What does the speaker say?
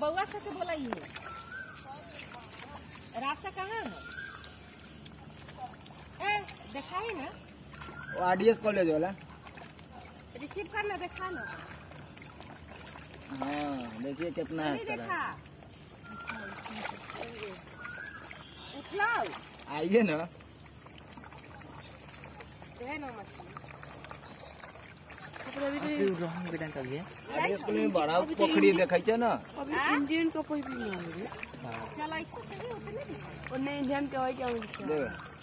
बउआ से के बोलाइए। रास्ता कहाँ है? दिखाई ना। वो आरडीएस कॉलेज वाला। रिसीव कर करना देखा ना हाँ देखिए कितना है देखा। उठलाओ। आइए ना। ना मछली आरडीएस कॉलेज अपने बड़ा पोखरी देखै छै ना इंडियन का कोई भी नहीं है चला इसको सही होते नहीं और नहीं इंडियन का है क्या देखो